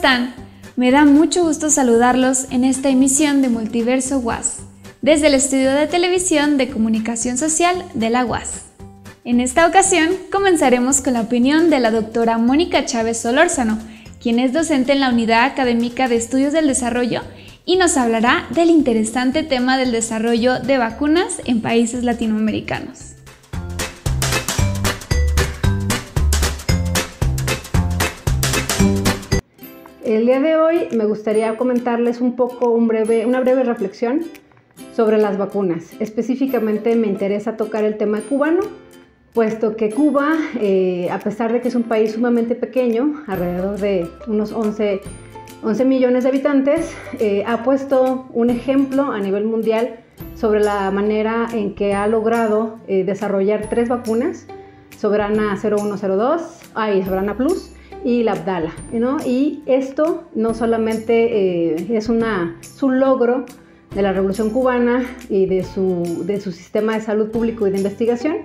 están? Me da mucho gusto saludarlos en esta emisión de Multiverso UAS, desde el estudio de televisión de comunicación social de la UAS. En esta ocasión comenzaremos con la opinión de la doctora Mónica Chávez Solórzano, quien es docente en la Unidad Académica de Estudios del Desarrollo y nos hablará del interesante tema del desarrollo de vacunas en países latinoamericanos. El día de hoy me gustaría comentarles un poco una breve reflexión sobre las vacunas. Específicamente me interesa tocar el tema cubano, puesto que Cuba, eh, a pesar de que es un país sumamente pequeño, alrededor de unos 11, 11 millones de habitantes, eh, ha puesto un ejemplo a nivel mundial sobre la manera en que ha logrado eh, desarrollar tres vacunas, Soberana 0102, y Soberana Plus, y la Abdala. ¿no? Y esto no solamente eh, es, una, un logro de la Revolución Cubana y de su, de su sistema de salud público y de investigación,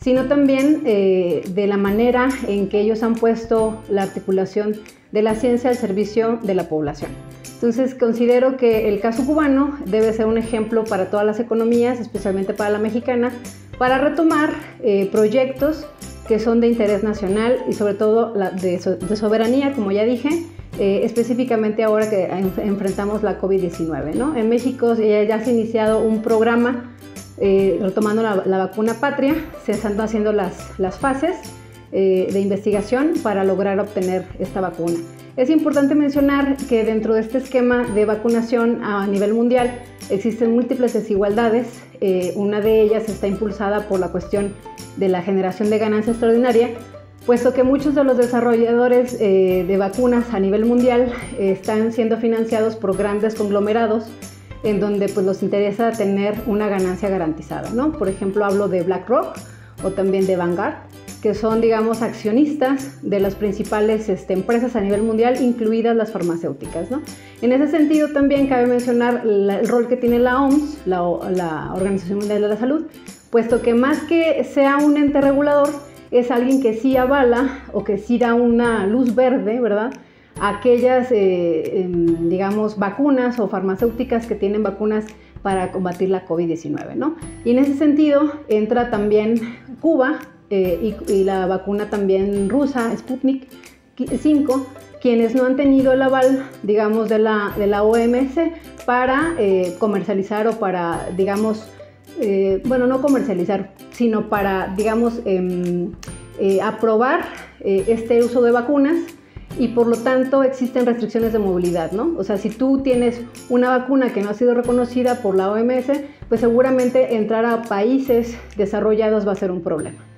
sino también eh, de la manera en que ellos han puesto la articulación de la ciencia al servicio de la población. Entonces considero que el caso cubano debe ser un ejemplo para todas las economías, especialmente para la mexicana, para retomar eh, proyectos que son de interés nacional y sobre todo de, soberanía, como ya dije, eh, específicamente ahora que enfrentamos la COVID-19. ¿no? En México ya, se ha iniciado un programa eh, retomando la, vacuna patria, se están haciendo las, las fases eh, de investigación para lograr obtener esta vacuna. Es importante mencionar que dentro de este esquema de vacunación a nivel mundial existen múltiples desigualdades. una de ellas está impulsada por la cuestión de la generación de ganancia extraordinaria, puesto que muchos de los desarrolladores eh, de vacunas a nivel mundial eh, están siendo financiados por grandes conglomerados en donde pues los interesa tener una ganancia garantizada, ¿no? Por ejemplo, hablo de BlackRock o también de Vanguard, que son, digamos, accionistas de las principales este, empresas a nivel mundial, incluidas las farmacéuticas, ¿no? En ese sentido, también cabe mencionar el rol que tiene la OMS, la, la Organización Mundial de la Salud, puesto que más que sea un ente regulador, es alguien que sí avala o que sí da una luz verde, ¿verdad? aquellas, eh, em, digamos, vacunas o farmacéuticas que tienen vacunas para combatir la COVID-19, ¿no? Y en ese sentido entra también Cuba eh, y, la vacuna también rusa, Sputnik 5, quienes no han tenido el aval, digamos, de la, OMS para eh, comercializar o para, digamos, eh, bueno, no comercializar, sino para, digamos, em, aprobar este uso de vacunas y por lo tanto existen restricciones de movilidad, ¿no? O sea, si tú tienes una vacuna que no ha sido reconocida por la OMS, pues seguramente entrar a países desarrollados va a ser un problema.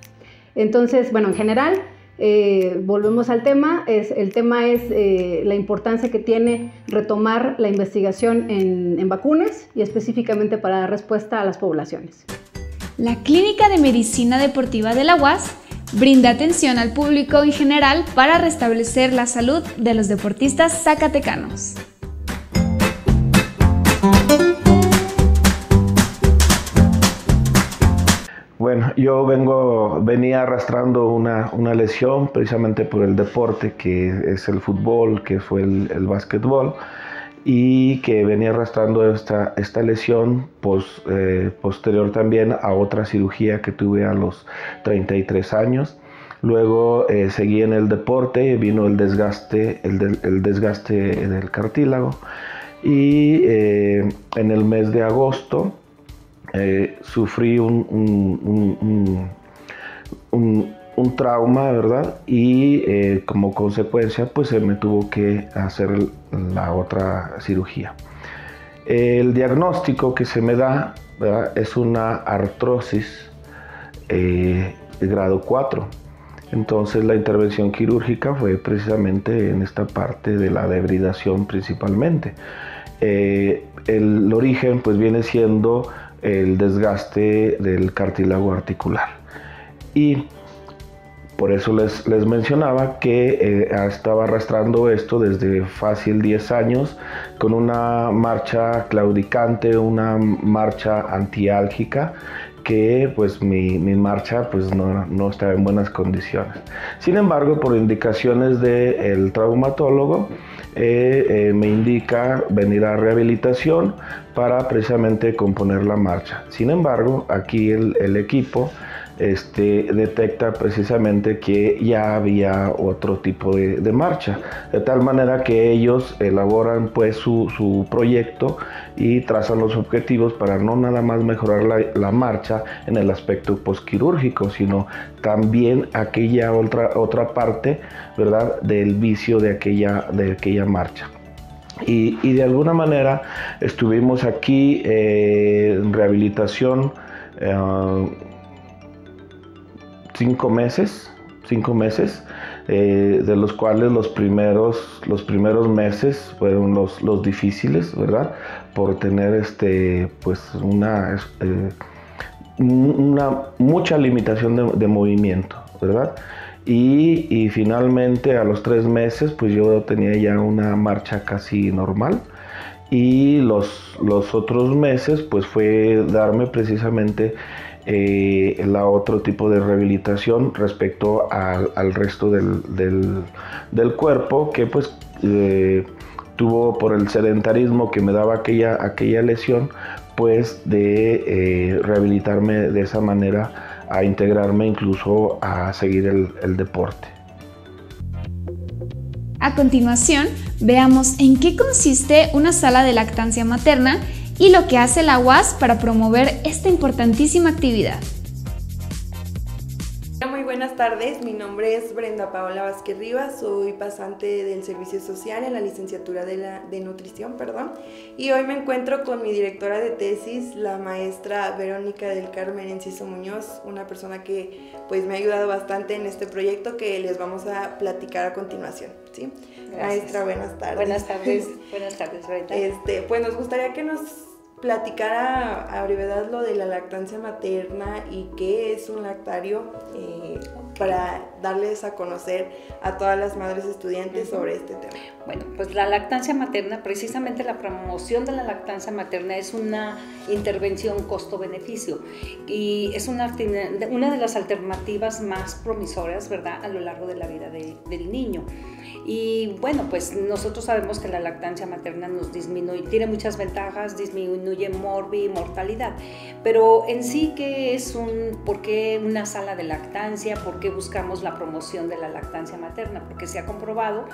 Entonces, bueno, en general, eh, volvemos al tema, es, el tema es eh, la importancia que tiene retomar la investigación en, en vacunas y específicamente para dar respuesta a las poblaciones. La Clínica de Medicina Deportiva de la UAS brinda atención al público en general para restablecer la salud de los deportistas zacatecanos. Bueno, yo venía arrastrando una, lesión precisamente por el deporte que es el fútbol, que fue el, el básquetbol, y que venía arrastrando esta, lesión eh, posterior también a otra cirugía que tuve a los 33 años. Luego eh, seguí en el deporte, vino el desgaste, el, del cartílago y eh, en el mes de agosto eh, sufrí un, un, trauma, ¿verdad? Y eh, como consecuencia, pues se me tuvo que hacer la otra cirugía. El diagnóstico que se me da es una artrosis eh, de grado 4. Entonces la intervención quirúrgica fue precisamente en esta parte de la debridación principalmente. el origen pues viene siendo el desgaste del cartílago articular. Y por eso les, les mencionaba que eh, estaba arrastrando esto desde fácil 10 años con una marcha claudicante, una marcha antiálgica que pues mi, mi marcha pues no, no, estaba en buenas condiciones. Sin embargo, por indicaciones del traumatólogo, eh, eh, me indica venir a rehabilitación para precisamente componer la marcha. Sin embargo, aquí el equipo este, detecta precisamente que ya había otro tipo de, marcha, de tal manera que ellos elaboran pues su, proyecto y trazan los objetivos para no nada más mejorar la, marcha en el aspecto postquirúrgico, sino también aquella otra, otra parte, ¿verdad?, del vicio de aquella, de aquella marcha. Y, de alguna manera estuvimos aquí eh, en rehabilitación. Eh, cinco meses, cinco meses, eh, de los cuales los primeros, los primeros meses fueron los, los difíciles, ¿verdad? Por tener este, pues una, eh, una mucha limitación de, movimiento, ¿verdad? Y, y, finalmente a los tres meses, pues yo tenía ya una marcha casi normal. Y los, los otros meses, pues fue darme precisamente eh, la otro tipo de rehabilitación respecto al, resto del, cuerpo que pues eh, tuvo por el sedentarismo que me daba aquella, aquella lesión pues de eh, rehabilitarme de esa manera a integrarme incluso a seguir el deporte. A continuación, veamos en qué consiste una sala de lactancia materna y lo que hace la UAS para promover esta importantísima actividad. Muy buenas tardes, mi nombre es Brenda Paola Vázquez Rivas, soy pasante del Servicio Social en la licenciatura de, la, de Nutrición, perdón, y hoy me encuentro con mi directora de tesis, la maestra Verónica del Carmen Enciso Muñoz, una persona que pues me ha ayudado bastante en este proyecto que les vamos a platicar a continuación, ¿sí? Maestra, buenas tardes. Buenas tardes, buenas tardes, Brenda. Este, pues nos gustaría que nos platicara a brevedad lo de la lactancia materna y qué es un lactario eh, para darles a conocer a todas las madres estudiantes sobre este tema. Bueno, pues la lactancia materna, precisamente la promoción de la lactancia materna es una intervención costo-beneficio y es una, una de las alternativas más promisoras, ¿verdad?, a lo largo de la vida del niño. Y bueno, pues nosotros sabemos que la lactancia materna nos disminuye, tiene muchas ventajas, disminuye morbi y mortalidad, pero en sí, ¿qué es un, por qué una sala de lactancia? ¿Por qué buscamos la promoción de la lactancia materna? Porque se ha comprobado,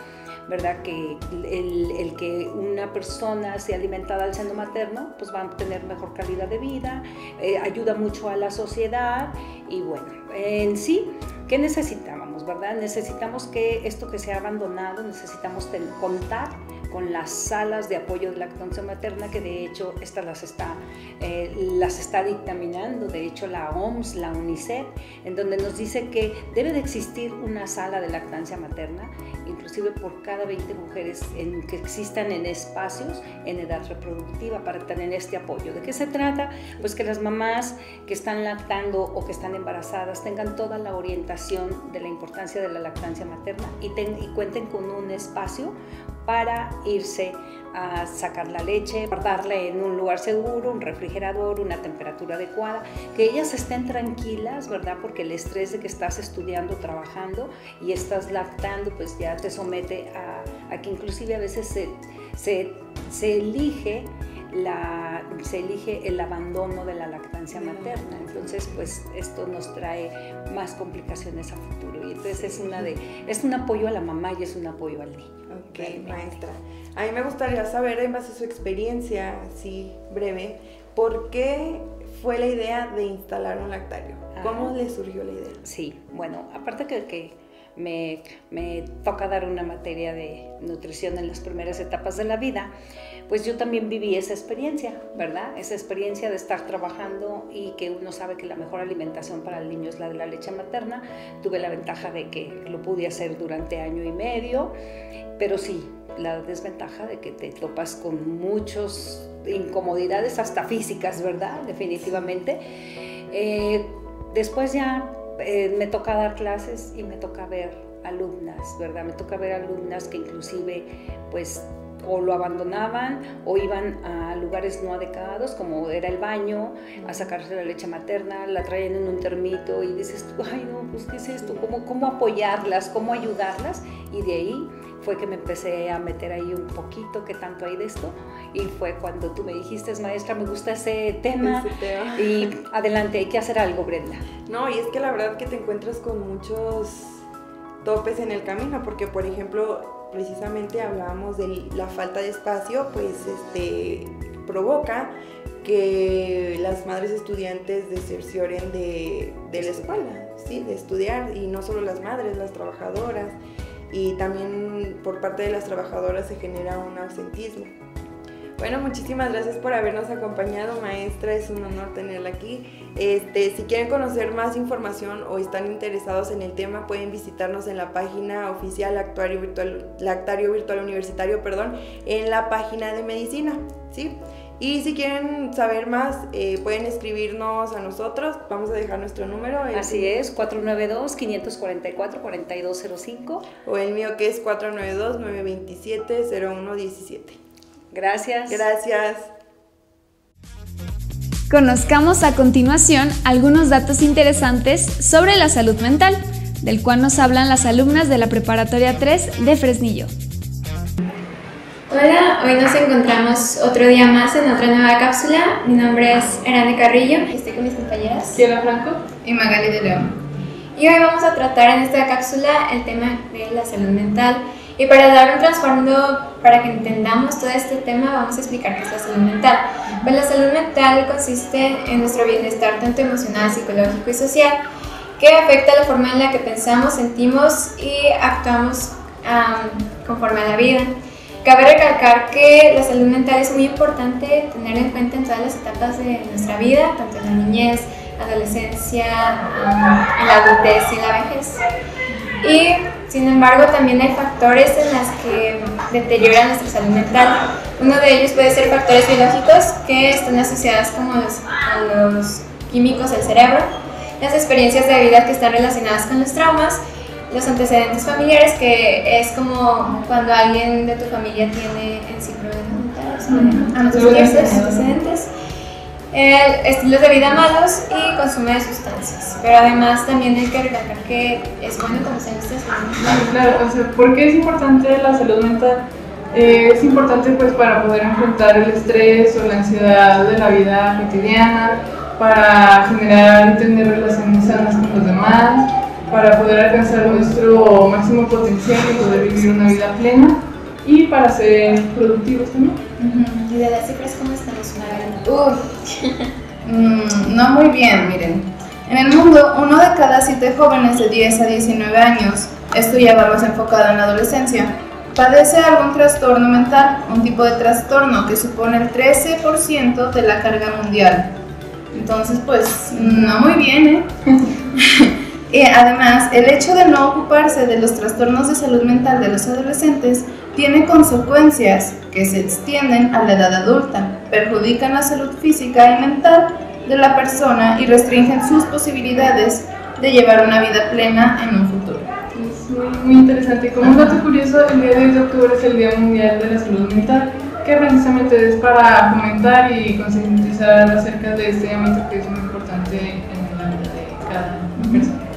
¿verdad?, que el, que una persona sea alimentada al seno materno, pues va a tener mejor calidad de vida, eh, ayuda mucho a la sociedad y bueno, en sí, ¿qué necesitábamos, verdad? Necesitamos que esto que se ha abandonado, necesitamos contar con las salas de apoyo de lactancia materna, que de hecho estas las está, eh, las está dictaminando, de hecho la OMS, la UNICEF, en donde nos dice que debe de existir una sala de lactancia materna, inclusive por cada 20 mujeres que existan en espacios en edad reproductiva para tener este apoyo. ¿De qué se trata? Pues que las mamás que están lactando o que están embarazadas tengan toda la orientación de la importancia de la lactancia materna y cuenten con un espacio para irse a sacar la leche, guardarla en un lugar seguro, un refrigerador, una temperatura adecuada, que ellas estén tranquilas, ¿verdad? Porque el estrés de que estás estudiando, trabajando y estás lactando, pues ya te somete a, que inclusive a veces se, se, se elige la, se elige el abandono de la lactancia materna. Entonces, pues esto nos trae más complicaciones a futuro. Y entonces es, una de, es un apoyo a la mamá y es un apoyo al niño. Ok, maestra. A mí me gustaría saber, en base a su experiencia, así breve, ¿por qué fue la idea de instalar un lactario? ¿Cómo le surgió la idea? Sí, bueno, aparte que, que me, me, toca dar una materia de nutrición en las primeras etapas de la vida, pues yo también viví esa experiencia, ¿verdad? Esa experiencia de estar trabajando y que uno sabe que la mejor alimentación para el niño es la de la leche materna. Tuve la ventaja de que lo pude hacer durante año y medio, pero sí, la desventaja de que te topas con muchas incomodidades, hasta físicas, ¿verdad? Definitivamente. Eh, después ya eh, me toca dar clases y me toca ver alumnas, ¿verdad? Me toca ver alumnas que inclusive pues o lo abandonaban o iban a lugares no adecuados como era el baño a sacarse la leche materna, la traían en un termito y dices tú, ay no, pues qué es esto, cómo, cómo apoyarlas, cómo ayudarlas y de ahí fue que me empecé a meter ahí un poquito, que tanto hay de esto, y fue cuando tú me dijiste, maestra, me gusta ese tema, ese tema. y adelante, hay que hacer algo, Brenda. No, y es que la verdad que te encuentras con muchos topes en el camino, porque por ejemplo, precisamente hablábamos de la falta de espacio, pues este provoca que las madres estudiantes desercioren de, la escuela, ¿sí? de estudiar, y no solo las madres, las trabajadoras, y también por parte de las trabajadoras se genera un ausentismo. Bueno, muchísimas gracias por habernos acompañado, maestra. Es un honor tenerla aquí. Este, si quieren conocer más información o están interesados en el tema, pueden visitarnos en la página oficial Actuario Virtual, Lactario Virtual Universitario, perdón, en la página de medicina, ¿sí? Y si quieren saber más, eh, pueden escribirnos a nosotros. Vamos a dejar nuestro número. Así es, 492-544-4205. O el mío que es 492-927-0117. Gracias. Gracias. Conozcamos a continuación algunos datos interesantes sobre la salud mental, del cual nos hablan las alumnas de la Preparatoria 3 de Fresnillo. Hola, hoy nos encontramos otro día más en otra nueva cápsula. Mi nombre es Erane Carrillo y estoy con mis compañeras Kiela Franco y Magali de León. Y hoy vamos a tratar en esta cápsula el tema de la salud mental. Y para dar un trasfondo, para que entendamos todo este tema, vamos a explicar qué es la salud mental. Pues la salud mental consiste en nuestro bienestar tanto emocional, psicológico y social, que afecta la forma en la que pensamos, sentimos y actuamos um, conforme a la vida. Cabe recalcar que la salud mental es muy importante tener en cuenta en todas las etapas de nuestra vida, tanto en la niñez, adolescencia, en la adultez y la vejez. Y sin embargo también hay factores en los que deterioran nuestra salud mental. Uno de ellos puede ser factores biológicos que están asociados como los, a los químicos del cerebro, las experiencias de vida que están relacionadas con los traumas los antecedentes familiares, que es como cuando alguien de tu familia tiene en sí problemas mentales, antecedentes, estilos de vida malos y consumo de sustancias. Pero además también hay que recalcar que es bueno conocer estas cosas. Claro, o sea, ¿por qué es importante la salud mental? Eh, es importante pues para poder enfrentar el estrés o la ansiedad de la vida cotidiana, para generar y tener relaciones sanas con los demás, para poder alcanzar nuestro máximo potencial y poder vivir una vida plena y para ser productivos también. ¿Y de las cifras cómo estamos, mm, no muy bien, miren. En el mundo, uno de cada siete jóvenes de 10 a 19 años, esto ya va más enfocado en la adolescencia, padece algún trastorno mental, un tipo de trastorno que supone el 13% de la carga mundial. Entonces, pues, no muy bien, ¿eh? Y además, el hecho de no ocuparse de los trastornos de salud mental de los adolescentes tiene consecuencias que se extienden a la edad adulta, perjudican la salud física y mental de la persona y restringen sus posibilidades de llevar una vida plena en un futuro. Es muy, muy interesante. Como un dato curioso, el día 10 de octubre es el Día Mundial de la Salud Mental, que precisamente es para fomentar y concientizar acerca de este ámbito que es muy importante en la vida de cada persona.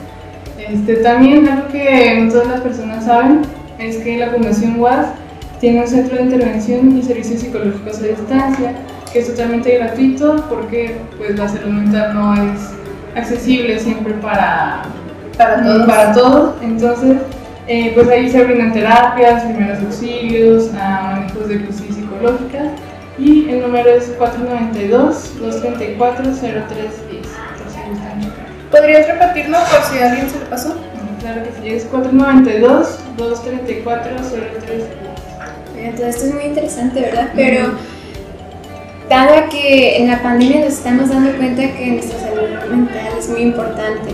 Este, también algo que no todas las personas saben es que la Fundación UAS tiene un centro de intervención y servicios psicológicos a distancia que es totalmente gratuito porque pues, la salud mental no es accesible siempre para, para, todos. para todos. Entonces, eh, pues ahí se brindan terapias, primeros auxilios, manejos de crisis psicológica y el número es 492-234-0310. ¿Podrías repetirlo por si a alguien se le pasó? Claro que sí, es 492-234-03. Todo esto es muy interesante, ¿verdad? Pero dado que en la pandemia nos estamos dando cuenta que nuestra salud mental es muy importante,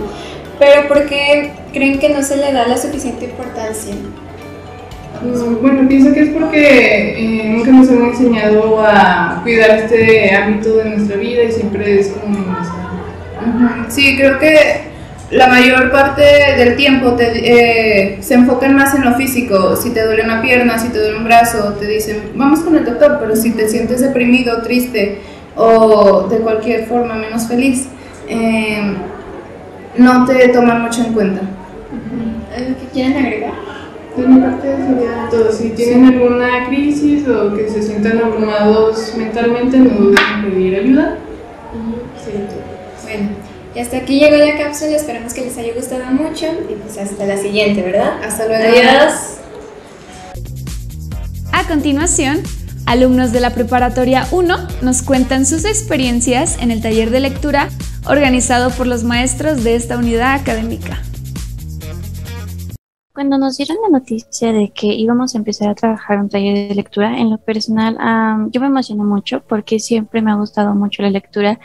pero ¿por qué creen que no se le da la suficiente importancia? Mm, bueno, pienso que es porque eh, nunca nos hemos enseñado a cuidar este ámbito de nuestra vida y siempre es como Sí, creo que la mayor parte del tiempo te, eh, se enfocan más en lo físico. Si te duele una pierna, si te duele un brazo, te dicen, vamos con el doctor, pero si te sientes deprimido, triste o de cualquier forma menos feliz, eh, no te toman mucho en cuenta. ¿Qué quieren agregar? De mi parte sería todo. Si tienen alguna crisis o que se sientan abrumados mentalmente, no duden en pedir ayuda. Bueno, y hasta aquí llegó la cápsula. Esperamos que les haya gustado mucho. Y pues hasta la siguiente, ¿verdad? Hasta luego. Adiós. A continuación, alumnos de la Preparatoria 1 nos cuentan sus experiencias en el taller de lectura organizado por los maestros de esta unidad académica. Cuando nos dieron la noticia de que íbamos a empezar a trabajar un taller de lectura, en lo personal yo me emocioné mucho porque siempre me ha gustado mucho la lectura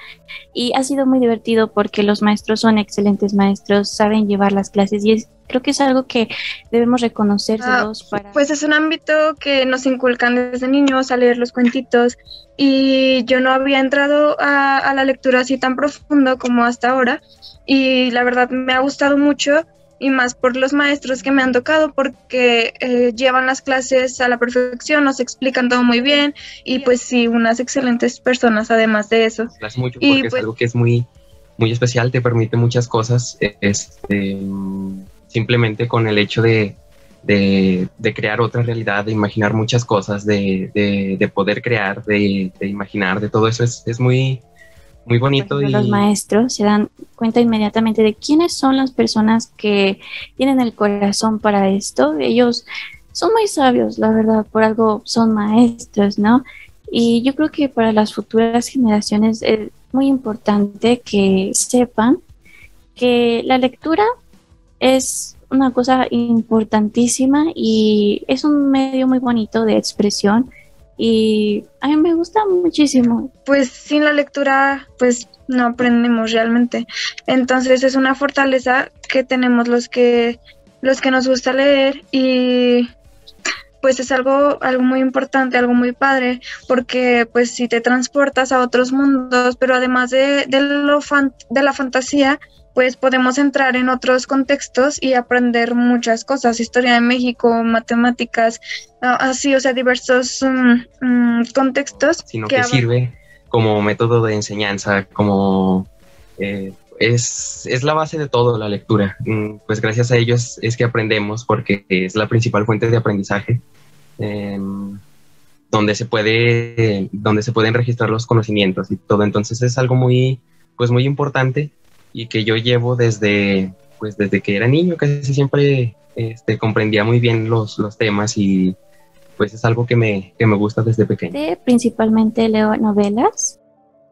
y ha sido muy divertido porque los maestros son excelentes maestros, saben llevar las clases y creo que es algo que debemos reconocer ah, para... Pues es un ámbito que nos inculcan desde niños a leer los cuentitos y yo no había entrado a, a la lectura así tan profundo como hasta ahora y la verdad me ha gustado mucho y más por los maestros que me han tocado porque eh, llevan las clases a la perfección, nos explican todo muy bien y pues sí, unas excelentes personas además de eso. Gracias mucho porque es pues algo que es muy, muy especial, te permite muchas cosas, este, simplemente con el hecho de, de, crear otra realidad, de imaginar muchas cosas, de, de poder crear, de, imaginar, de todo eso es, es muy muy bonito. y... Los maestros se dan cuenta inmediatamente de quiénes son las personas que tienen el corazón para esto. Ellos son muy sabios, la verdad, por algo son maestros, ¿no? Y yo creo que para las futuras generaciones es muy importante que sepan que la lectura es una cosa importantísima y es un medio muy bonito de expresión y a mí me gusta muchísimo. Pues sin la lectura, pues no aprendemos realmente. Entonces es una fortaleza que tenemos los que los que nos gusta leer y pues es algo, algo muy importante, algo muy padre, porque pues si te transportas a otros mundos, pero además de, de, lo de la fantasía, pues podemos entrar en otros contextos y aprender muchas cosas, historia de México, matemáticas, así, o sea, diversos mm, mm, contextos. Sino que, sirve como método de enseñanza, como eh, es, es, la base de todo la lectura. Mm, pues gracias a ellos es que aprendemos porque es la principal fuente de aprendizaje. Em, donde se puede donde se pueden registrar los conocimientos y todo entonces es algo muy pues muy importante y que yo llevo desde, pues desde que era niño, casi siempre este, comprendía muy bien los, los temas y pues es algo que me, que me gusta desde pequeño. Principalmente leo novelas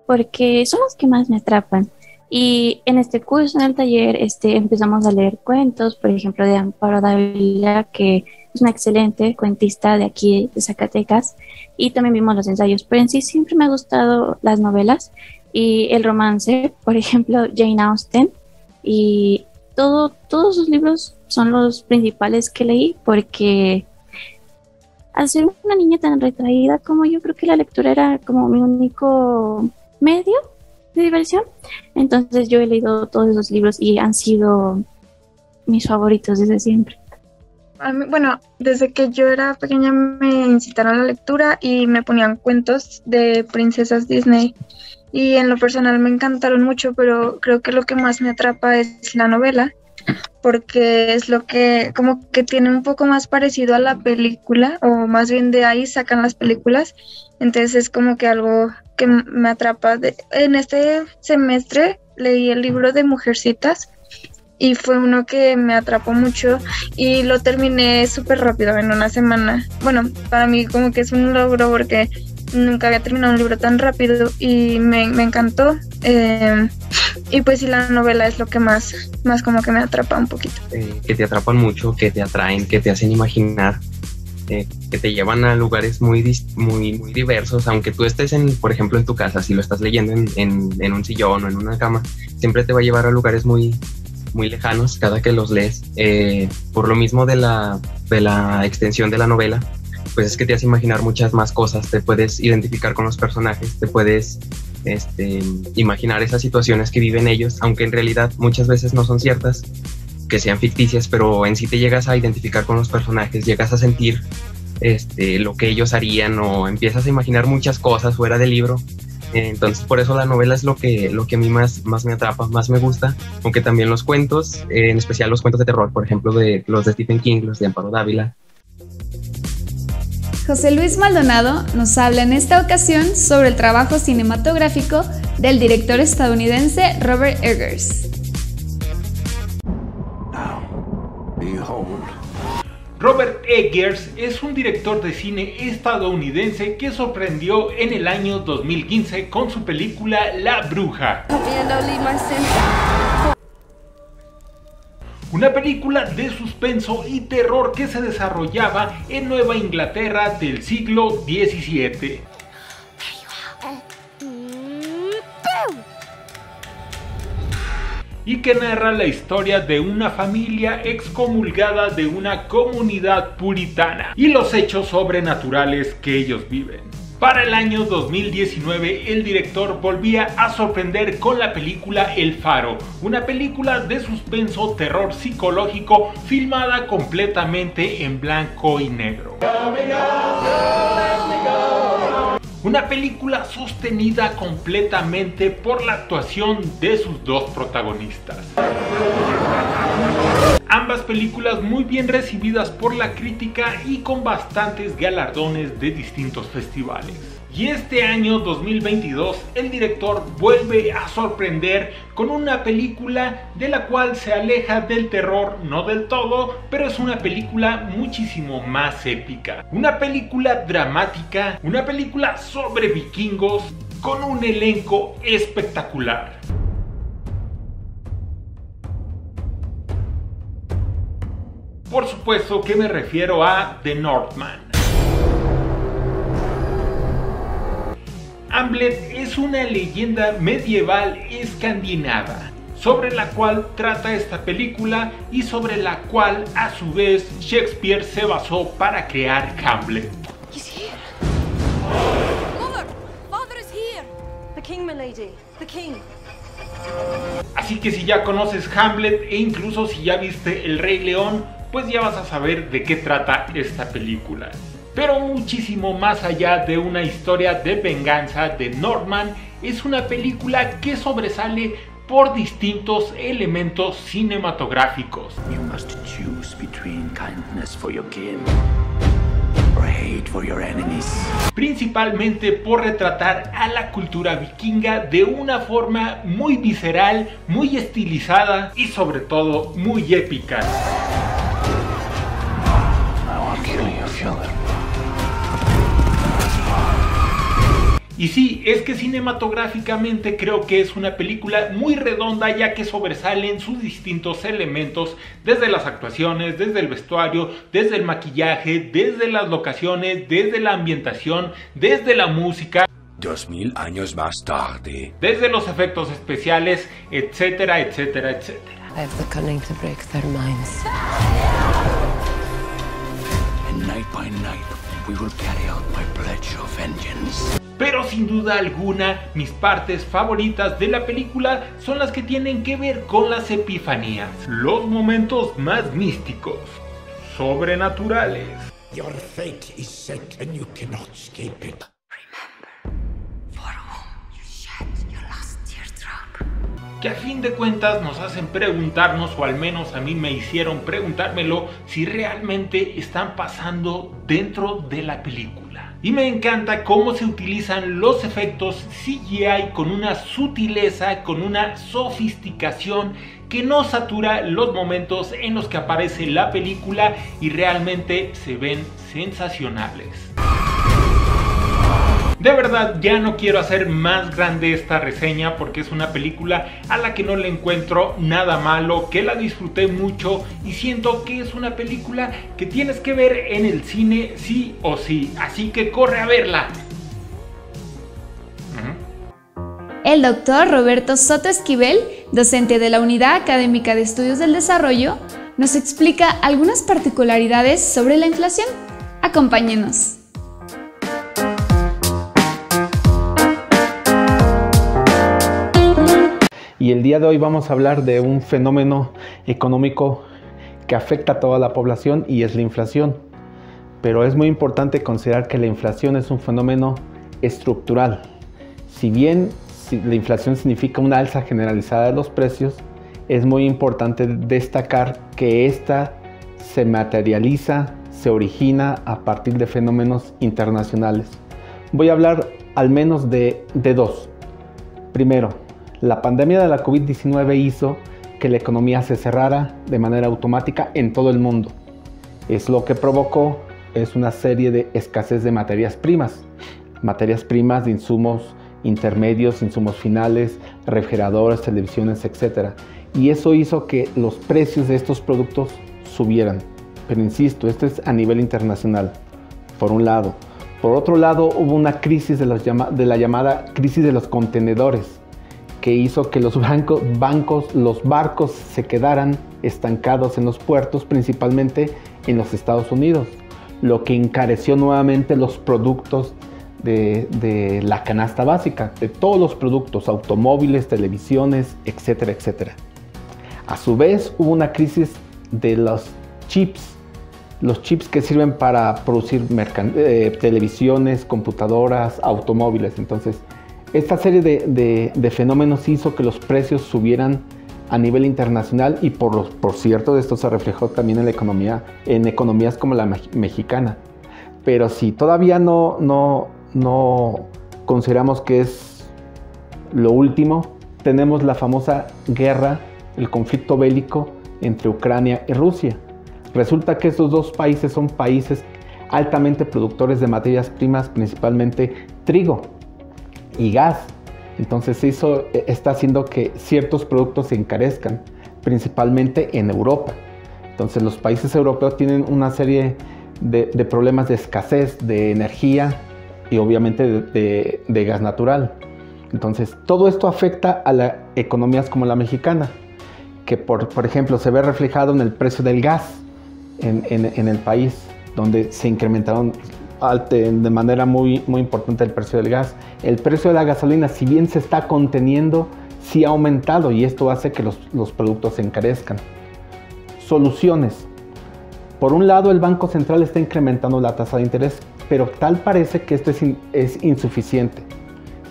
porque son las que más me atrapan. Y en este curso, en el taller, este, empezamos a leer cuentos, por ejemplo, de Amparo Dávila, que es una excelente cuentista de aquí, de Zacatecas, y también vimos los ensayos. Pero en sí siempre me han gustado las novelas y el romance, por ejemplo, Jane Austen, y todo, todos sus libros son los principales que leí porque al ser una niña tan retraída como yo creo que la lectura era como mi único medio de diversión, entonces yo he leído todos esos libros y han sido mis favoritos desde siempre. bueno, desde que yo era pequeña me incitaron a la lectura y me ponían cuentos de princesas Disney y en lo personal me encantaron mucho, pero creo que lo que más me atrapa es la novela, porque es lo que como que tiene un poco más parecido a la película, o más bien de ahí sacan las películas, entonces es como que algo que me atrapa. en este semestre leí el libro de Mujercitas y fue uno que me atrapó mucho y lo terminé súper rápido en una semana. Bueno, para mí como que es un logro porque nunca había terminado un libro tan rápido y me, encantó. Eh, y pues sí, la novela es lo que más, más como que me atrapa un poquito. Eh, que te atrapan mucho, que te atraen, que te hacen imaginar, eh, que te llevan a lugares muy, muy, muy diversos, aunque tú estés, en, por ejemplo, en tu casa, si lo estás leyendo en, en, un sillón o en una cama, siempre te va a llevar a lugares muy, muy lejanos cada que los lees. por lo mismo de la, de la extensión de la novela, pues es que te hace imaginar muchas más cosas, te puedes identificar con los personajes, te puedes este, imaginar esas situaciones que viven ellos, aunque en realidad muchas veces no son ciertas, que sean ficticias, pero en sí te llegas a identificar con los personajes, llegas a sentir este, lo que ellos harían o empiezas a imaginar muchas cosas fuera del libro. Entonces por eso la novela es lo que, lo que a mí más, más me atrapa, más me gusta, aunque también los cuentos, en especial los cuentos de terror, por ejemplo, de los de Stephen King, los de Amparo Dávila, José Luis Maldonado nos habla en esta ocasión sobre el trabajo cinematográfico del director estadounidense Robert Eggers. Robert Eggers es un director de cine estadounidense que sorprendió en el año 2015 con su película La Bruja. Una película de suspenso y terror que se desarrollaba en Nueva Inglaterra del siglo XVII. y que narra la historia de una familia excomulgada de una comunidad puritana y los hechos sobrenaturales que ellos viven. Para el año 2019, el director volvía a sorprender con la película El Faro, una película de suspenso terror psicológico filmada completamente en blanco y negro. Una película sostenida completamente por la actuación de sus dos protagonistas. Ambas películas muy bien recibidas por la crítica y con bastantes galardones de distintos festivales. Y este año 2022 el director vuelve a sorprender con una película de la cual se aleja del terror, no del todo, pero es una película muchísimo más épica. Una película dramática, una película sobre vikingos con un elenco espectacular. Por supuesto que me refiero a The Northman. Hamlet es una leyenda medieval escandinava sobre la cual trata esta película y sobre la cual a su vez Shakespeare se basó para crear Hamlet. Así que si ya conoces Hamlet e incluso si ya viste El Rey León, pues ya vas a saber de qué trata esta película. Pero muchísimo más allá de una historia de venganza de Norman, es una película que sobresale por distintos elementos cinematográficos. Principalmente por retratar a la cultura vikinga de una forma muy visceral, muy estilizada y sobre todo muy épica. Y sí, es que cinematográficamente creo que es una película muy redonda ya que sobresalen sus distintos elementos, desde las actuaciones, desde el vestuario, desde el maquillaje, desde las locaciones, desde la ambientación, desde la música. Dos mil años más tarde. Desde los efectos especiales, etcétera, etcétera, etcétera. I have the cunning to break their minds. And night by night, we will carry out my pledge of vengeance. Pero sin duda alguna, mis partes favoritas de la película son las que tienen que ver con las epifanías, los momentos más místicos, sobrenaturales. Your fate is set and you cannot escape it. Que a fin de cuentas nos hacen preguntarnos, o al menos a mí me hicieron preguntármelo, si realmente están pasando dentro de la película. Y me encanta cómo se utilizan los efectos CGI con una sutileza, con una sofisticación que no satura los momentos en los que aparece la película y realmente se ven sensacionables. De verdad ya no quiero hacer más grande esta reseña porque es una película a la que no le encuentro nada malo, que la disfruté mucho y siento que es una película que tienes que ver en el cine sí o sí, así que corre a verla. El doctor Roberto Soto Esquivel, docente de la Unidad Académica de Estudios del Desarrollo, nos explica algunas particularidades sobre la inflación. Acompáñenos. Y el día de hoy vamos a hablar de un fenómeno económico que afecta a toda la población y es la inflación. Pero es muy importante considerar que la inflación es un fenómeno estructural. Si bien la inflación significa una alza generalizada de los precios, es muy importante destacar que esta se materializa, se origina a partir de fenómenos internacionales. Voy a hablar al menos de, de dos. Primero, la pandemia de la COVID-19 hizo que la economía se cerrara de manera automática en todo el mundo. Es lo que provocó es una serie de escasez de materias primas, materias primas de insumos intermedios, insumos finales, refrigeradores, televisiones, etc. Y eso hizo que los precios de estos productos subieran. Pero insisto, esto es a nivel internacional, por un lado. Por otro lado, hubo una crisis de, de la llamada crisis de los contenedores que hizo que los bancos, los barcos se quedaran estancados en los puertos, principalmente en los Estados Unidos, lo que encareció nuevamente los productos de, de, la canasta básica, de todos los productos, automóviles, televisiones, etcétera, etcétera. A su vez hubo una crisis de los chips, los chips que sirven para producir eh, televisiones, computadoras, automóviles. Entonces, esta serie de, fenómenos hizo que los precios subieran a nivel internacional y por, por cierto esto se reflejó también en la economía, en economías como la mexicana. Pero si todavía no, no, no consideramos que es lo último, tenemos la famosa guerra, el conflicto bélico entre Ucrania y Rusia. Resulta que estos dos países son países altamente productores de materias primas, principalmente trigo y gas. Entonces eso eh, está haciendo que ciertos productos se encarezcan, principalmente en Europa. Entonces los países europeos tienen una serie de, problemas de escasez de energía y obviamente de, gas natural. Entonces todo esto afecta a las economías como la mexicana, que por, ejemplo se ve reflejado en el precio del gas en el país, donde se incrementaron de manera muy, muy importante el precio del gas. El precio de la gasolina, si bien se está conteniendo, sí ha aumentado y esto hace que los, los productos se encarezcan. Soluciones. Por un lado, el Banco Central está incrementando la tasa de interés, pero tal parece que esto es, es insuficiente.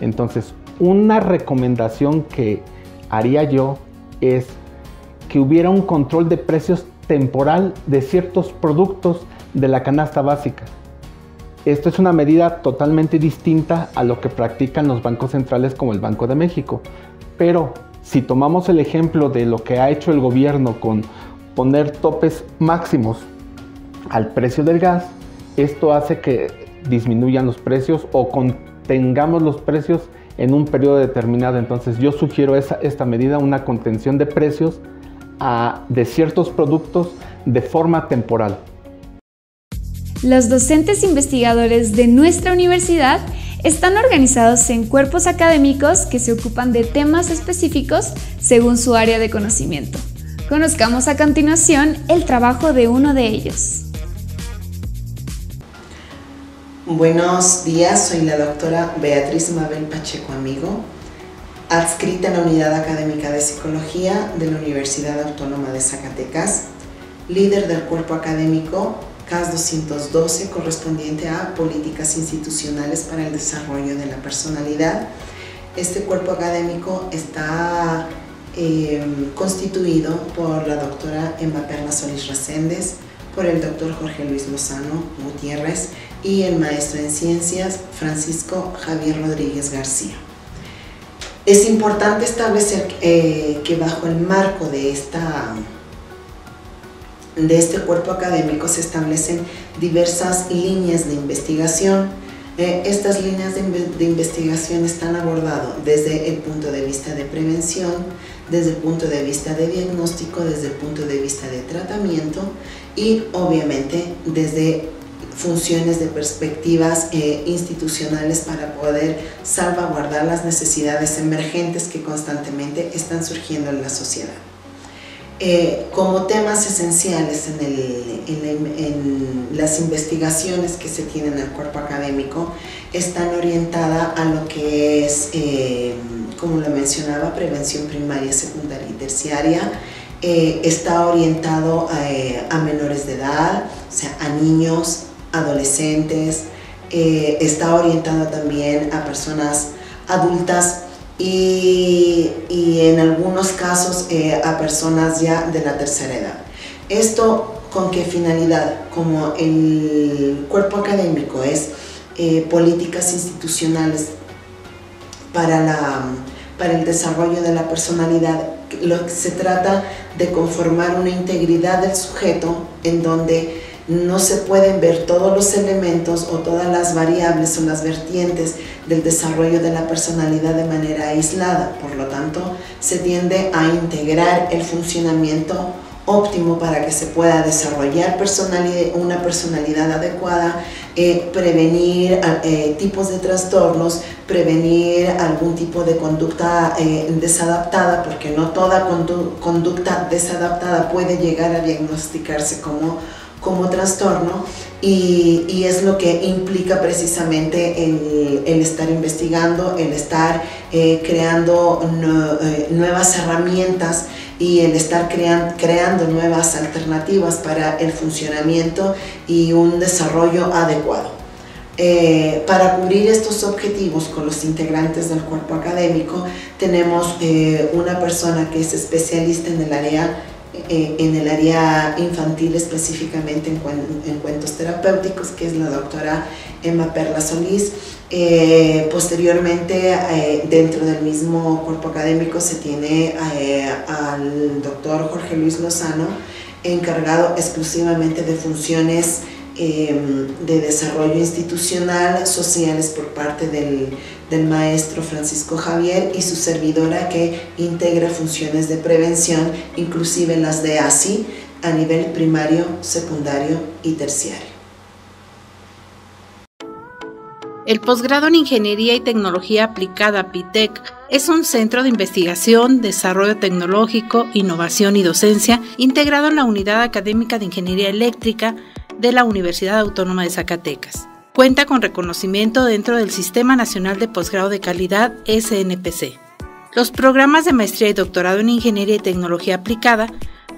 Entonces, una recomendación que haría yo es que hubiera un control de precios temporal de ciertos productos de la canasta básica. Esto es una medida totalmente distinta a lo que practican los bancos centrales como el Banco de México. Pero si tomamos el ejemplo de lo que ha hecho el gobierno con poner topes máximos al precio del gas, esto hace que disminuyan los precios o contengamos los precios en un periodo determinado. Entonces yo sugiero esta medida, una contención de precios de ciertos productos de forma temporal. Los docentes investigadores de nuestra universidad están organizados en cuerpos académicos que se ocupan de temas específicos según su área de conocimiento. Conozcamos a continuación el trabajo de uno de ellos. Buenos días, soy la doctora Beatriz Mabel Pacheco Amigo, adscrita en la Unidad Académica de Psicología de la Universidad Autónoma de Zacatecas, líder del cuerpo académico CAS 212 correspondiente a Políticas Institucionales para el Desarrollo de la Personalidad. Este cuerpo académico está em, constituido por la doctora Emma Perla Solís Reséndez, por el doctor Jorge Luis Lozano Gutiérrez y el maestro en ciencias Francisco Javier Rodríguez García. Es importante establecer eh, que bajo el marco de esta de este cuerpo académico se establecen diversas líneas de investigación. Eh, estas líneas de, investigación están abordadas desde el punto de vista de prevención, desde el punto de vista de diagnóstico, desde el punto de vista de tratamiento y obviamente desde funciones de perspectivas eh, institucionales para poder salvaguardar las necesidades emergentes que constantemente están surgiendo en la sociedad. Eh, como temas esenciales en, las investigaciones que se tienen en el cuerpo académico, están orientadas a lo que es, eh, como lo mencionaba, prevención primaria, secundaria y terciaria, eh, está orientado a, menores de edad, o sea, a niños, adolescentes, está orientado también a personas adultas y, en algunos casos eh, a personas ya de la tercera edad. ¿Esto con qué finalidad? Como el cuerpo académico es eh, políticas institucionales para, la, para el desarrollo de la personalidad, lo que se trata de conformar una integridad del sujeto en donde no se pueden ver todos los elementos o todas las variables o las vertientes del desarrollo de la personalidad de manera aislada. Por lo tanto, se tiende a integrar el funcionamiento óptimo para que se pueda desarrollar una personalidad adecuada, eh, prevenir eh, tipos de trastornos, prevenir algún tipo de conducta eh, desadaptada, porque no toda conducta desadaptada puede llegar a diagnosticarse como como trastorno y, es lo que implica precisamente el, estar investigando, el estar eh, creando eh, nuevas herramientas y el estar creando nuevas alternativas para el funcionamiento y un desarrollo adecuado. Eh, para cubrir estos objetivos con los integrantes del cuerpo académico tenemos una persona que es especialista en el área eh, en el área infantil específicamente en, cuentos terapéuticos, que es la doctora Emma Perla Solís. Eh, posteriormente, eh, dentro del mismo cuerpo académico se tiene al doctor Jorge Luis Lozano, encargado exclusivamente de funciones de desarrollo institucional, sociales por parte del del maestro Francisco Javier y su servidora que integra funciones de prevención, inclusive las de ASI, a nivel primario, secundario y terciario. El posgrado en Ingeniería y Tecnología Aplicada PITEC es un centro de investigación, desarrollo tecnológico, innovación y docencia integrado en la Unidad Académica de Ingeniería Eléctrica de la Universidad Autónoma de Zacatecas. Cuenta con reconocimiento dentro del Sistema Nacional de Posgrado de Calidad SNPC. Los programas de maestría y doctorado en Ingeniería y Tecnología Aplicada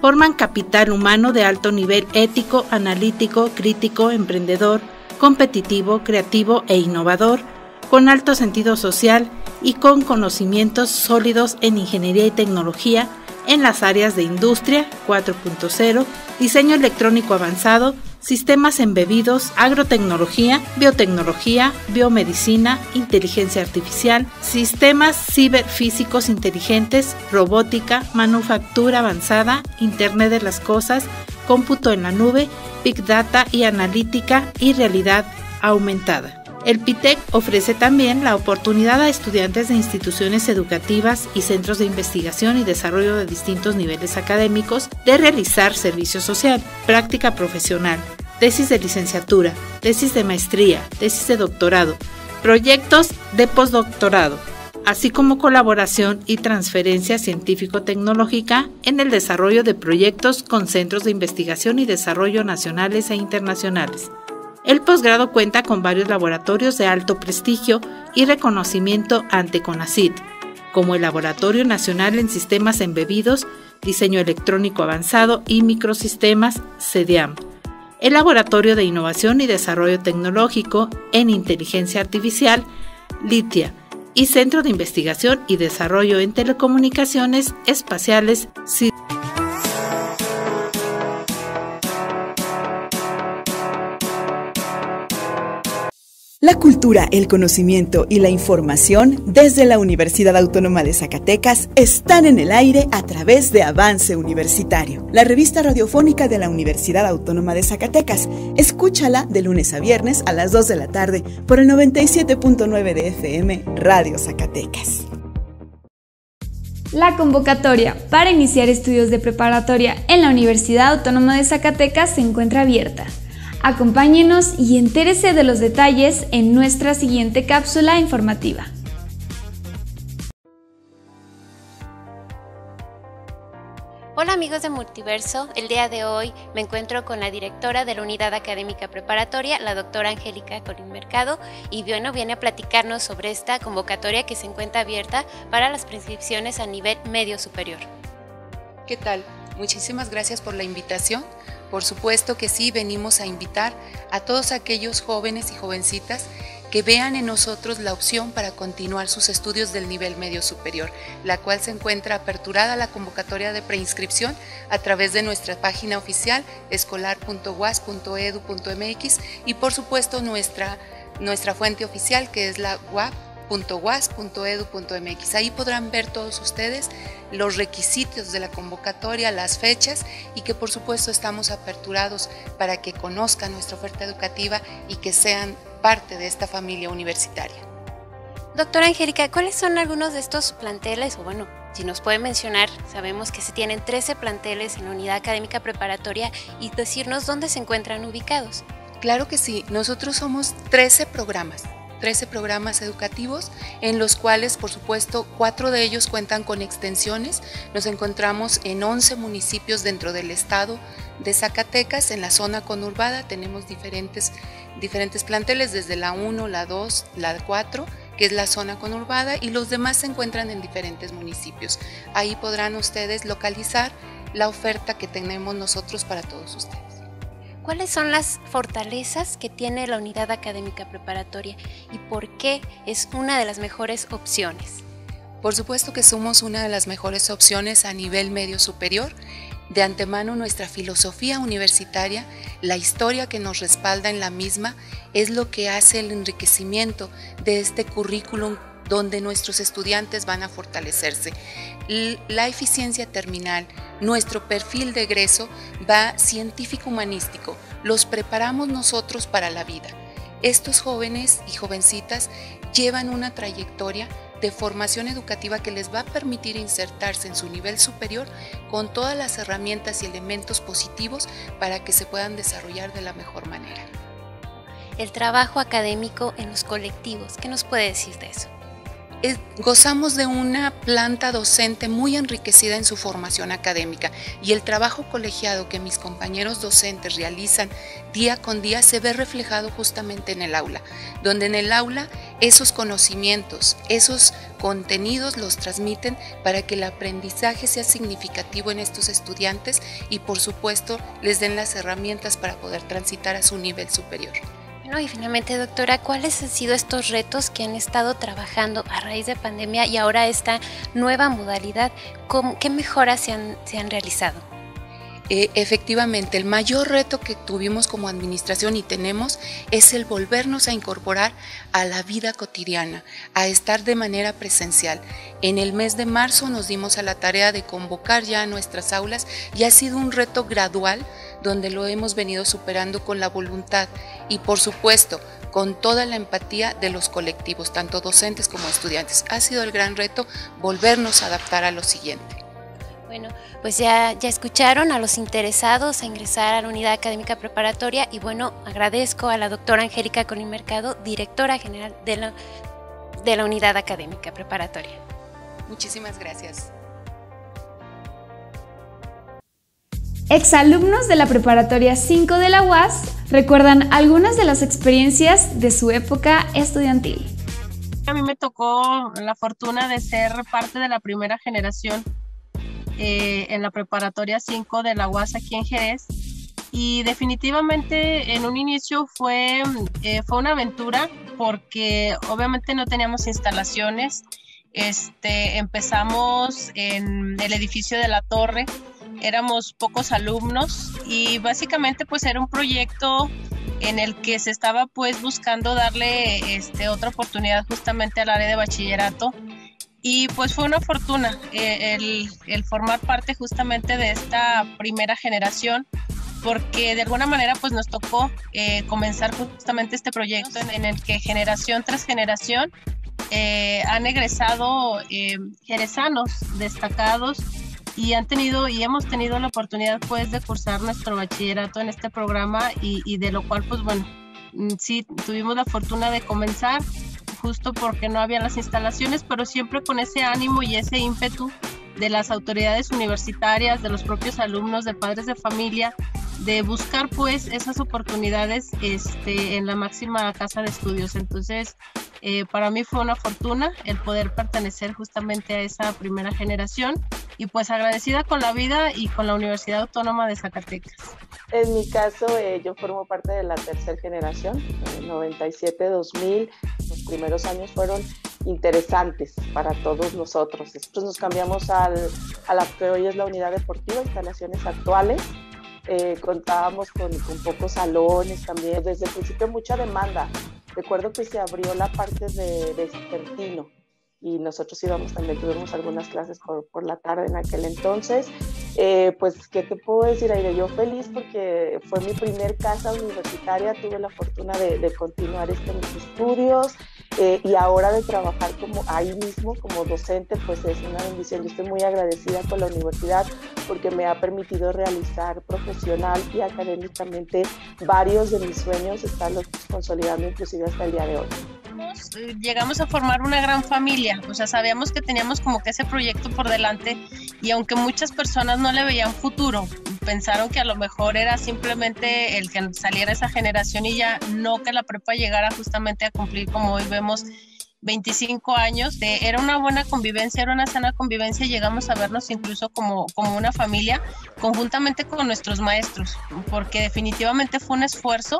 forman capital humano de alto nivel ético, analítico, crítico, emprendedor, competitivo, creativo e innovador, con alto sentido social y con conocimientos sólidos en ingeniería y tecnología en las áreas de industria 4.0, diseño electrónico avanzado, sistemas embebidos, agrotecnología, biotecnología, biomedicina, inteligencia artificial, sistemas ciberfísicos inteligentes, robótica, manufactura avanzada, Internet de las Cosas, cómputo en la nube, Big Data y analítica y realidad aumentada. El PITEC ofrece también la oportunidad a estudiantes de instituciones educativas y centros de investigación y desarrollo de distintos niveles académicos de realizar servicio social, práctica profesional, tesis de licenciatura, tesis de maestría, tesis de doctorado, proyectos de postdoctorado, así como colaboración y transferencia científico-tecnológica en el desarrollo de proyectos con centros de investigación y desarrollo nacionales e internacionales. El posgrado cuenta con varios laboratorios de alto prestigio y reconocimiento ante CONACYT, como el Laboratorio Nacional en Sistemas Embebidos, Diseño Electrónico Avanzado y Microsistemas, CEDIAM, el Laboratorio de Innovación y Desarrollo Tecnológico en Inteligencia Artificial, LITIA, y Centro de Investigación y Desarrollo en Telecomunicaciones Espaciales, La cultura, el conocimiento y la información desde la Universidad Autónoma de Zacatecas están en el aire a través de Avance Universitario, la revista radiofónica de la Universidad Autónoma de Zacatecas. Escúchala de lunes a viernes a las 2 de la tarde por el 97.9 de FM Radio Zacatecas. La convocatoria para iniciar estudios de preparatoria en la Universidad Autónoma de Zacatecas se encuentra abierta. Acompáñenos y entérese de los detalles en nuestra siguiente cápsula informativa. Hola amigos de Multiverso, el día de hoy me encuentro con la directora de la Unidad Académica Preparatoria, la doctora Angélica Colín Mercado, y bueno, viene a platicarnos sobre esta convocatoria que se encuentra abierta para las prescripciones a nivel medio superior. ¿Qué tal? Muchísimas gracias por la invitación. Por supuesto que sí, venimos a invitar a todos aquellos jóvenes y jovencitas que vean en nosotros la opción para continuar sus estudios del nivel medio superior, la cual se encuentra aperturada la convocatoria de preinscripción a través de nuestra página oficial escolar.was.edu.mx y por supuesto nuestra, nuestra fuente oficial que es la .was.edu.mx. Ahí podrán ver todos ustedes los requisitos de la convocatoria, las fechas y que por supuesto estamos aperturados para que conozcan nuestra oferta educativa y que sean parte de esta familia universitaria. Doctora Angélica, ¿cuáles son algunos de estos planteles? O bueno, si nos puede mencionar, sabemos que se tienen 13 planteles en la unidad académica preparatoria y decirnos dónde se encuentran ubicados. Claro que sí, nosotros somos 13 programas. 13 programas educativos, en los cuales, por supuesto, cuatro de ellos cuentan con extensiones. Nos encontramos en 11 municipios dentro del estado de Zacatecas, en la zona conurbada. Tenemos diferentes, diferentes planteles, desde la 1, la 2, la 4 que es la zona conurbada, y los demás se encuentran en diferentes municipios. Ahí podrán ustedes localizar la oferta que tenemos nosotros para todos ustedes. ¿Cuáles son las fortalezas que tiene la unidad académica preparatoria y por qué es una de las mejores opciones? Por supuesto que somos una de las mejores opciones a nivel medio superior. De antemano nuestra filosofía universitaria, la historia que nos respalda en la misma, es lo que hace el enriquecimiento de este currículum donde nuestros estudiantes van a fortalecerse. La eficiencia terminal, nuestro perfil de egreso va científico-humanístico, los preparamos nosotros para la vida. Estos jóvenes y jovencitas llevan una trayectoria de formación educativa que les va a permitir insertarse en su nivel superior con todas las herramientas y elementos positivos para que se puedan desarrollar de la mejor manera. El trabajo académico en los colectivos, ¿qué nos puede decir de eso? Gozamos de una planta docente muy enriquecida en su formación académica y el trabajo colegiado que mis compañeros docentes realizan día con día se ve reflejado justamente en el aula, donde en el aula esos conocimientos, esos contenidos los transmiten para que el aprendizaje sea significativo en estos estudiantes y por supuesto les den las herramientas para poder transitar a su nivel superior y finalmente, doctora, ¿cuáles han sido estos retos que han estado trabajando a raíz de pandemia y ahora esta nueva modalidad? ¿Qué mejoras se han, se han realizado? Eh, efectivamente, el mayor reto que tuvimos como administración y tenemos es el volvernos a incorporar a la vida cotidiana, a estar de manera presencial. En el mes de marzo nos dimos a la tarea de convocar ya nuestras aulas y ha sido un reto gradual donde lo hemos venido superando con la voluntad y por supuesto con toda la empatía de los colectivos, tanto docentes como estudiantes. Ha sido el gran reto volvernos a adaptar a lo siguiente. Bueno, pues ya, ya escucharon a los interesados a ingresar a la unidad académica preparatoria y bueno, agradezco a la doctora Angélica Colín Mercado, directora general de la, de la unidad académica preparatoria. Muchísimas gracias. Exalumnos de la Preparatoria 5 de la UAS recuerdan algunas de las experiencias de su época estudiantil. A mí me tocó la fortuna de ser parte de la primera generación eh, en la Preparatoria 5 de la UAS aquí en Jerez y definitivamente en un inicio fue, eh, fue una aventura porque obviamente no teníamos instalaciones. Este, empezamos en el edificio de la torre éramos pocos alumnos y básicamente pues era un proyecto en el que se estaba pues buscando darle este, otra oportunidad justamente al área de bachillerato. Y pues fue una fortuna eh, el, formar parte justamente de esta primera generación porque de alguna manera pues nos tocó eh, comenzar justamente este proyecto en, el que generación tras generación eh, han egresado jerezanos destacados y han tenido y hemos tenido la oportunidad pues de cursar nuestro bachillerato en este programa y, de lo cual pues bueno, mm, sí tuvimos la fortuna de comenzar justo porque no había las instalaciones, pero siempre con ese ánimo y ese ímpetu de las autoridades universitarias, de los propios alumnos, de padres de familia, de buscar pues esas oportunidades este, en la máxima casa de estudios. Entonces, eh, para mí fue una fortuna el poder pertenecer justamente a esa primera generación y pues agradecida con la vida y con la Universidad Autónoma de Zacatecas. En mi caso, eh, yo formo parte de la tercera generación, 97-2000. Los primeros años fueron interesantes para todos nosotros. Nosotros nos cambiamos al, a la que hoy es la unidad deportiva, instalaciones actuales. Eh, contábamos con, con, pocos salones también, desde el principio mucha demanda. Recuerdo que se abrió la parte de vespertino y nosotros íbamos también, tuvimos algunas clases por, por la tarde en aquel entonces. Eh, pues, ¿qué te puedo decir, Aire? Yo feliz porque fue mi primer casa universitaria, tuve la fortuna de, continuar este, mis estudios eh, y ahora de trabajar como ahí mismo como docente, pues es una bendición. Yo estoy muy agradecida con la universidad porque me ha permitido realizar profesional y académicamente varios de mis sueños, estarlos consolidando inclusive hasta el día de hoy llegamos a formar una gran familia, o sea, sabíamos que teníamos como que ese proyecto por delante y aunque muchas personas no le veían futuro, pensaron que a lo mejor era simplemente el que saliera esa generación y ya no que la prepa llegara justamente a cumplir como hoy vemos 25 años, de, era una buena convivencia, era una sana convivencia, llegamos a vernos incluso como, como una familia, conjuntamente con nuestros maestros, porque definitivamente fue un esfuerzo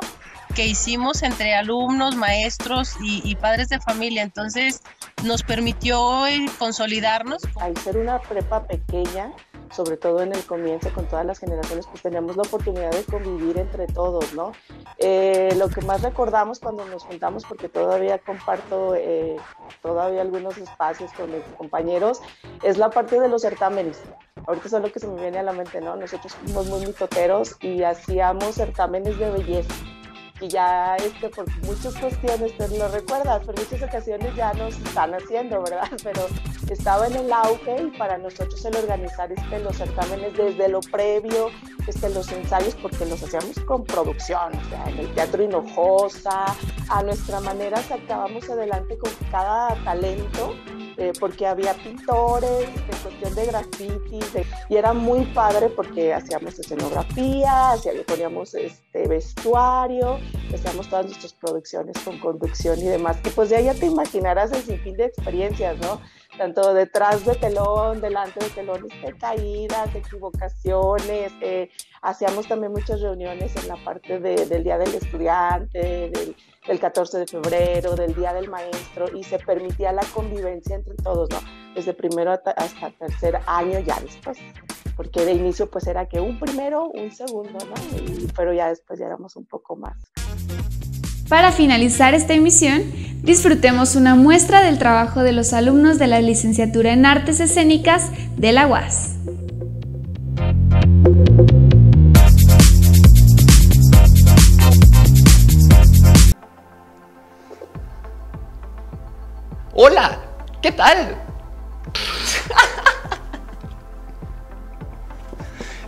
que hicimos entre alumnos, maestros y, padres de familia. Entonces nos permitió eh, consolidarnos. Al ser una prepa pequeña, sobre todo en el comienzo con todas las generaciones, pues teníamos la oportunidad de convivir entre todos, ¿no? Eh, lo que más recordamos cuando nos juntamos, porque todavía comparto eh, todavía algunos espacios con mis compañeros, es la parte de los certámenes. Ahorita es lo que se me viene a la mente, ¿no? Nosotros fuimos muy mitoteros y hacíamos certámenes de belleza y ya este, por muchas cuestiones, te lo recuerdas, por muchas ocasiones ya nos están haciendo, ¿verdad? Pero estaba en el auge y para nosotros el organizar este, los certámenes desde lo previo, este, los ensayos, porque los hacíamos con producción, o sea, en el Teatro Hinojosa, a nuestra manera sacábamos adelante con cada talento eh, porque había pintores, en cuestión de grafitis, y era muy padre porque hacíamos escenografía, hacíamos, poníamos este vestuario, hacíamos todas nuestras producciones con conducción y demás. Y pues ahí ya te imaginarás el sinfín de experiencias, ¿no? Tanto detrás de telón, delante de telón, de caídas, equivocaciones. Eh, hacíamos también muchas reuniones en la parte del Día del Estudiante, del, 14 de febrero, del Día del Maestro, y se permitía la convivencia entre todos, ¿no? Desde primero hasta, tercer año ya después, porque de inicio pues era que un primero, un segundo, ¿no? pero ya después ya éramos un poco más. Para finalizar esta emisión, disfrutemos una muestra del trabajo de los alumnos de la licenciatura en Artes Escénicas de la UAS. Hola, ¿qué tal?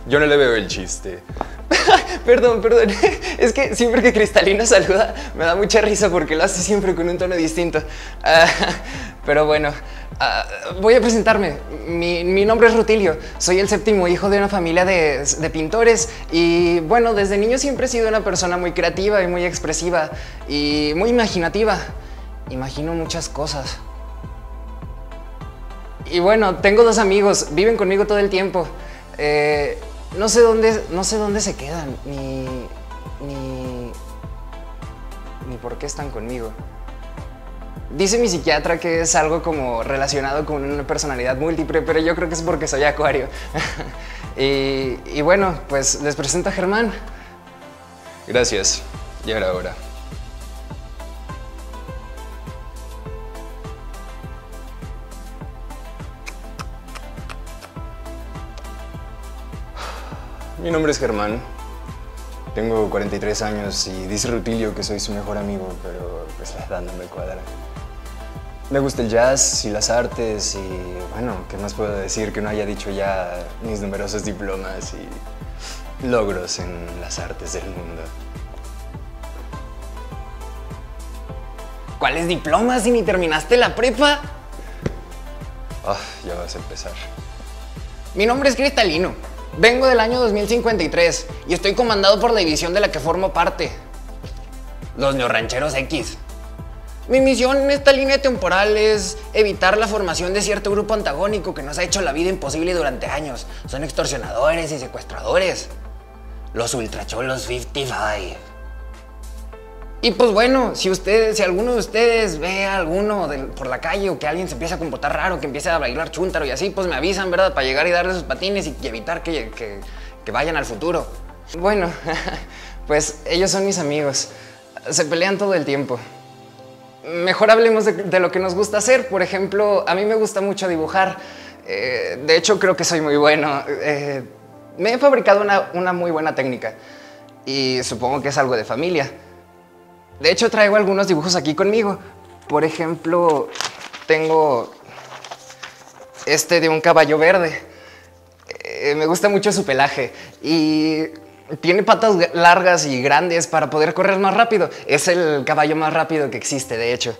Yo no le veo el chiste. perdón, perdón. Es que siempre que Cristalina saluda me da mucha risa porque lo hace siempre con un tono distinto. Ah, pero bueno, ah, voy a presentarme. Mi, nombre es Rutilio. Soy el séptimo hijo de una familia de, pintores. Y bueno, desde niño siempre he sido una persona muy creativa y muy expresiva y muy imaginativa. Imagino muchas cosas. Y bueno, tengo dos amigos, viven conmigo todo el tiempo. Eh, no sé dónde, no sé dónde se quedan, ni, ni, ni por qué están conmigo. Dice mi psiquiatra que es algo como relacionado con una personalidad múltiple, pero yo creo que es porque soy acuario. y, y, bueno, pues les presento a Germán. Gracias. Y ahora ahora. Mi nombre es Germán. Tengo 43 años y dice Rutilio que soy su mejor amigo, pero pues la edad no me cuadra. Me gusta el jazz y las artes y bueno, ¿qué más puedo decir que no haya dicho ya mis numerosos diplomas y logros en las artes del mundo? ¿Cuáles diplomas si ni terminaste la prepa? Ah, ya vas a empezar. Mi nombre es Cristalino. Vengo del año 2053 y estoy comandado por la división de la que formo parte. Los neorrancheros X. Mi misión en esta línea temporal es evitar la formación de cierto grupo antagónico que nos ha hecho la vida imposible durante años. Son extorsionadores y secuestradores. Los ultracholos 55. Y pues bueno, si ustedes, si alguno de ustedes ve a alguno por la calle o que alguien se empieza a comportar raro, que empiece a bailar chúntaro y así, pues me avisan, ¿verdad? Para llegar y darle sus patines y, evitar que, que vayan al futuro. Bueno, pues ellos son mis amigos. Se pelean todo el tiempo mejor hablemos de, lo que nos gusta hacer. Por ejemplo, a mí me gusta mucho dibujar. Eh, de hecho, creo que soy muy bueno. Eh, me he fabricado una, muy buena técnica y supongo que es algo de familia. De hecho, traigo algunos dibujos aquí conmigo. Por ejemplo, tengo este de un caballo verde. Eh, me gusta mucho su pelaje y tiene patas largas y grandes para poder correr más rápido. Es el caballo más rápido que existe, de hecho.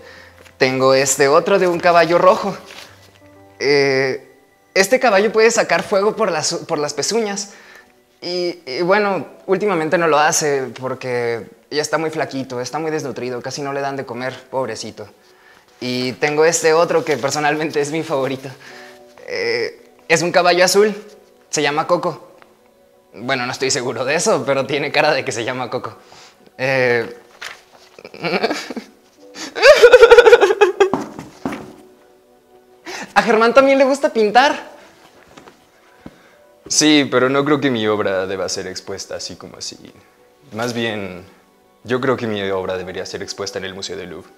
Tengo este otro de un caballo rojo. Eh, este caballo puede sacar fuego por las, por las pezuñas. Y, bueno, últimamente no lo hace porque ya está muy flaquito, está muy desnutrido, casi no le dan de comer, pobrecito. Y tengo este otro que personalmente es mi favorito. Eh, es un caballo azul, se llama Coco. Bueno, no estoy seguro de eso, pero tiene cara de que se llama Coco. Eh, a Germán también le gusta pintar. Sí, pero no creo que mi obra deba ser expuesta así como así. Más bien, yo creo que mi obra debería ser expuesta en el Museo del Louvre.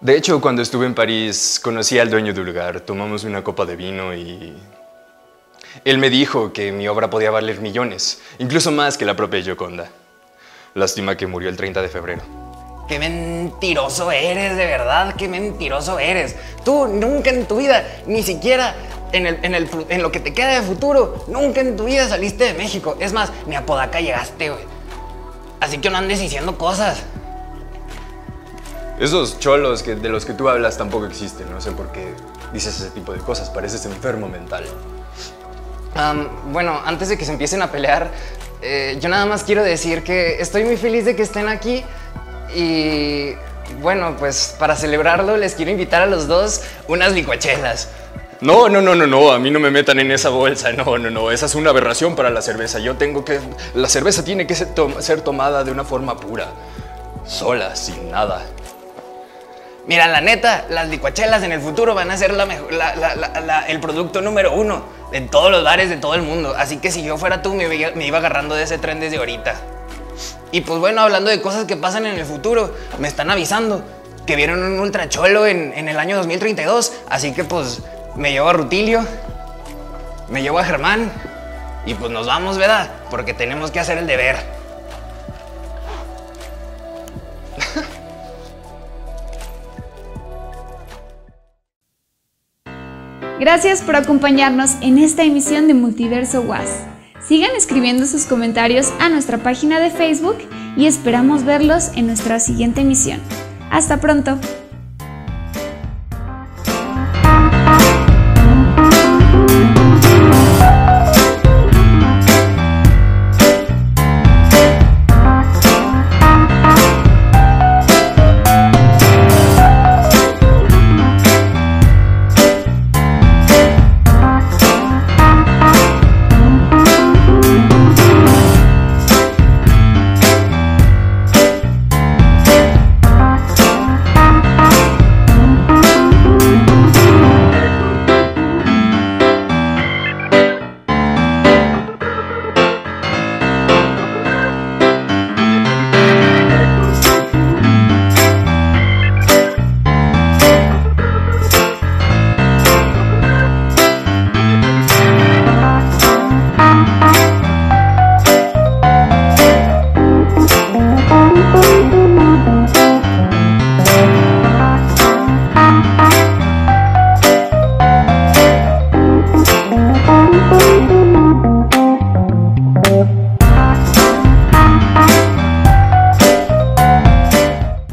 De hecho, cuando estuve en París, conocí al dueño del lugar, tomamos una copa de vino y él me dijo que mi obra podía valer millones, incluso más que la propia Gioconda. Lástima que murió el 30 de febrero. ¡Qué mentiroso eres, de verdad! ¡Qué mentiroso eres! Tú nunca en tu vida, ni siquiera en, en, lo que te queda de futuro, nunca en tu vida saliste de México. Es más, ni a Podaca llegaste, güey. Así que no andes diciendo cosas. Esos cholos que, de los que tú hablas tampoco existen. No sé por qué dices ese tipo de cosas. Pareces enfermo mental bueno, antes de que se empiecen a pelear, eh, yo nada más quiero decir que estoy muy feliz de que estén aquí y bueno, pues para celebrarlo les quiero invitar a los dos unas licuachelas. No, no, no, no, no, a mí no me metan en esa bolsa, no, no, no, esa es una aberración para la cerveza. Yo tengo que... La cerveza tiene que ser tomada de una forma pura, sola, sin nada. Mira, la neta, las licuachelas en el futuro van a ser el producto número uno en todos los bares de todo el mundo. Así que si yo fuera tú, me, iba agarrando de ese tren desde ahorita. Y pues bueno, hablando de cosas que pasan en el futuro, me están avisando que vieron un ultracholo en, en el año 2032. Así que pues me llevo a Rutilio, me llevo a Germán y pues nos vamos, ¿verdad? Porque tenemos que hacer el deber. Gracias por acompañarnos en esta emisión de Multiverso Was. Sigan escribiendo sus comentarios a nuestra página de Facebook y esperamos verlos en nuestra siguiente emisión. Hasta pronto.